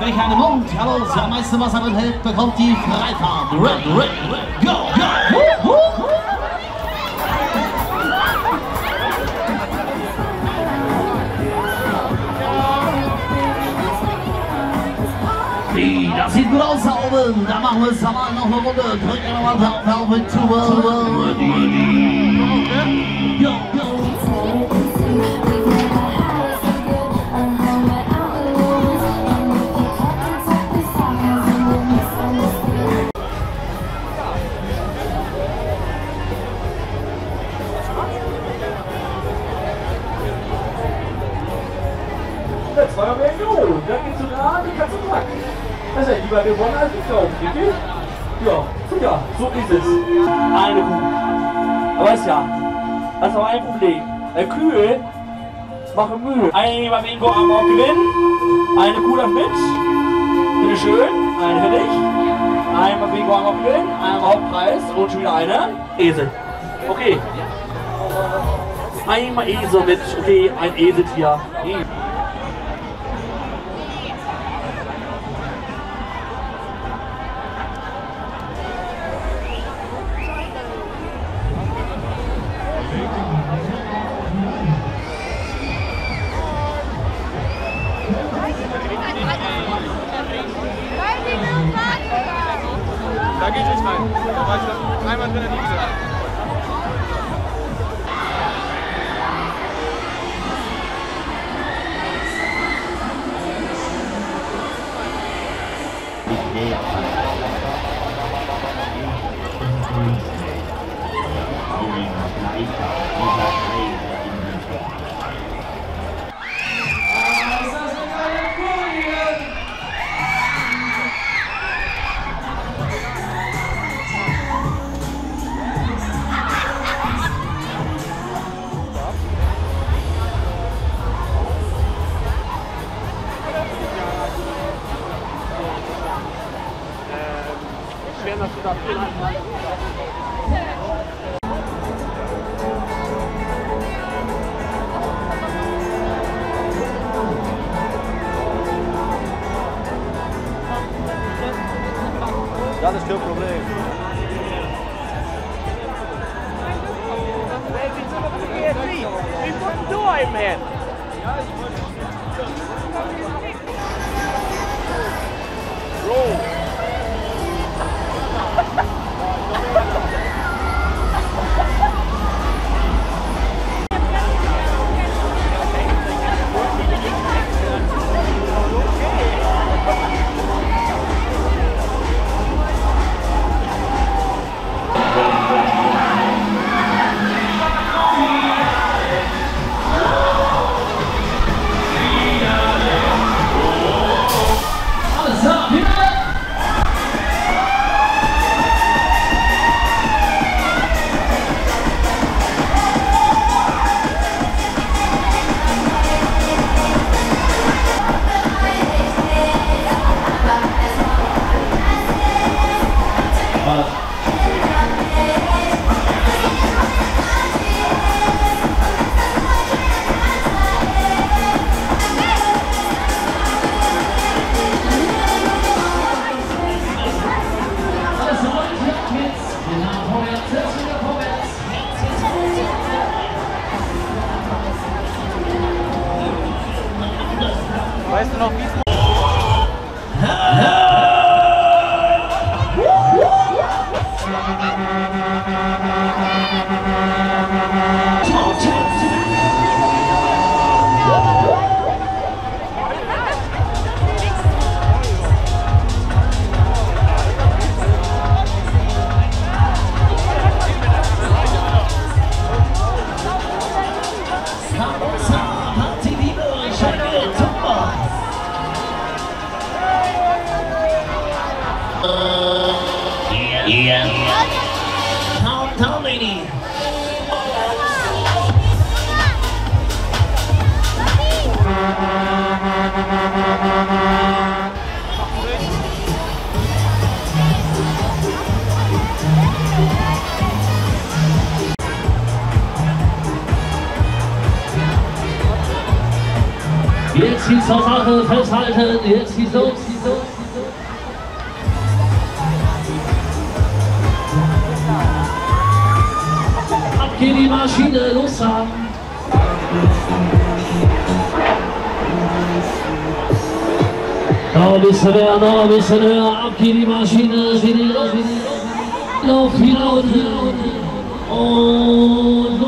Welcher einen Mund, hallo, wer am meisten Wasser drin hält, bekommt die Freifahrt. Red, red, red, Aus da machen wir es aber noch eine Runde. Drücken wir nochmal drauf, auf mit Tube. Yo, yo. Mehr Million. Da geht's Katze pack. Das ist ja lieber gewonnen als geklaut, richtig? Ja, ja, so ist es. Eine Kuh. Aber ist ja, das ist aber ein Problem. Äh, Kühe machen Mühe. Einmal Bingo am Ort gewinnen. Eine Kuh darf mit. Bitte schön. Eine für dich. Einmal Bingo am Ort gewinnen. Einmal Hauptpreis und schon wieder eine. Esel. Okay. Einmal Esel mit. Okay, ein Eseltier. War ich einmal drin in die Wiese. Das ist kein Die Sache festhalten, jetzt die so, die so. Ab geht die Maschine, los haben. Noch ein bisschen höher, noch ein bisschen höher, ab geht die Maschine, sie die los, sie die los. Lauf wieder unten. Und los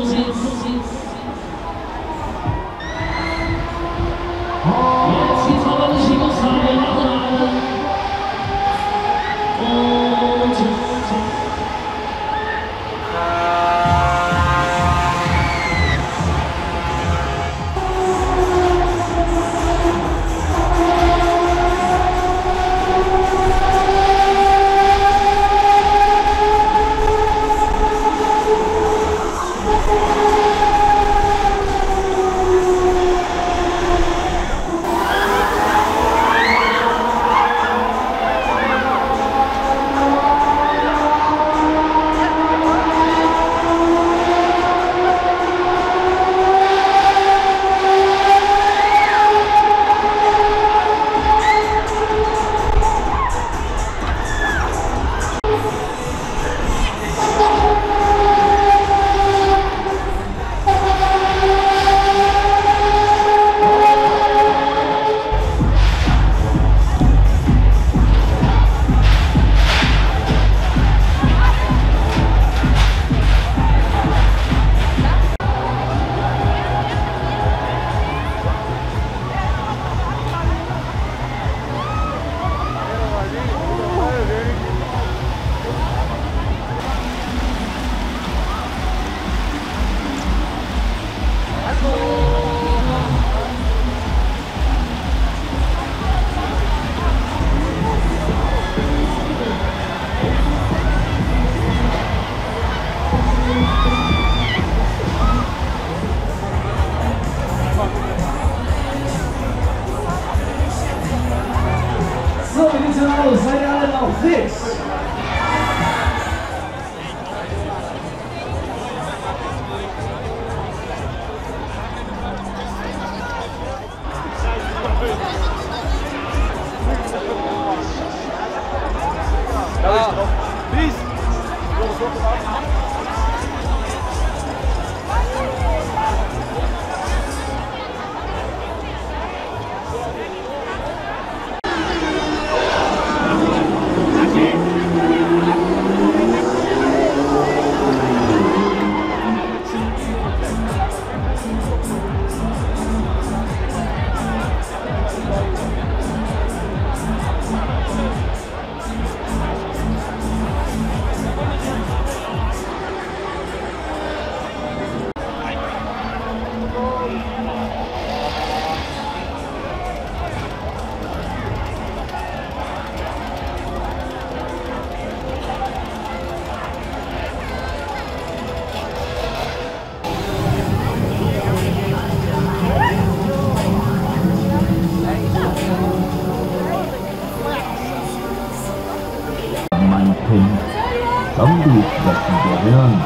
geht's, los Zombies-Schrecken gehören,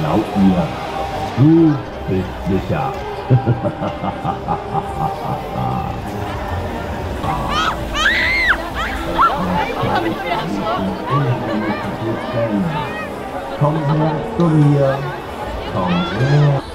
glaub mir, du bist sicher. Komm her zu mir, komm her.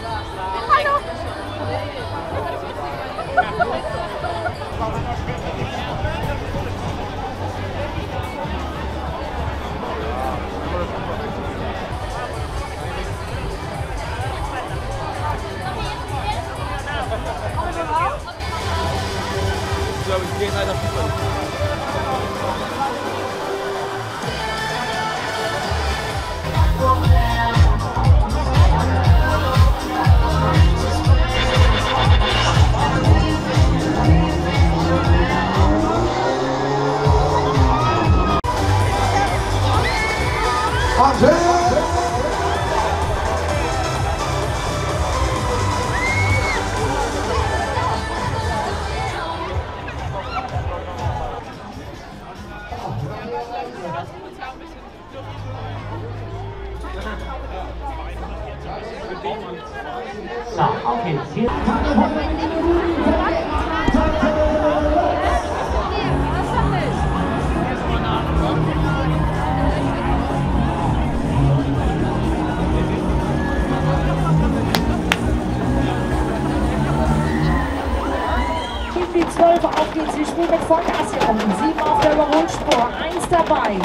Hier unten. 7 auf der Überholspur, 1 dabei.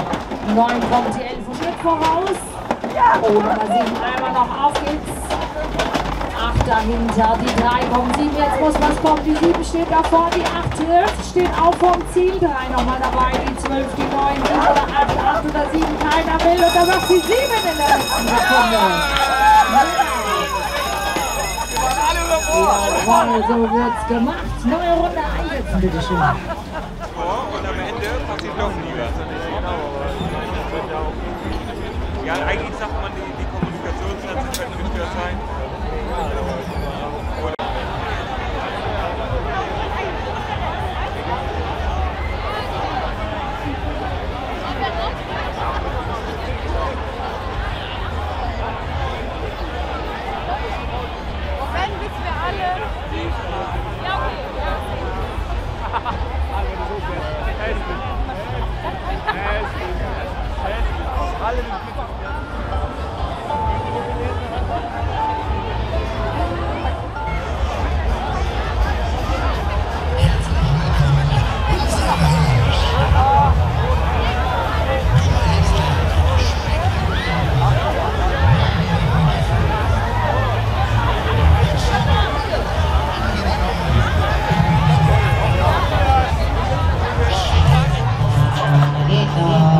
9 kommt die 11 mit voraus. Oh, Nummer 7 einmal noch, auf geht's. 8 dahinter, die 3 kommen, 7, jetzt muss was kommen. Die 7 steht davor, die 8 trifft, steht auch vom Ziel. 3 nochmal dabei, die 12, die 9, 7 oder 8, 8 oder 7, keiner will. Und da macht sie 7 in der letzten Sekunde. Jawohl, so wird's gemacht. Neue Runde einsetzen, bitteschön. Was. Ja, eigentlich 아.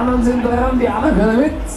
Anderen sind dran, die anderen können mit.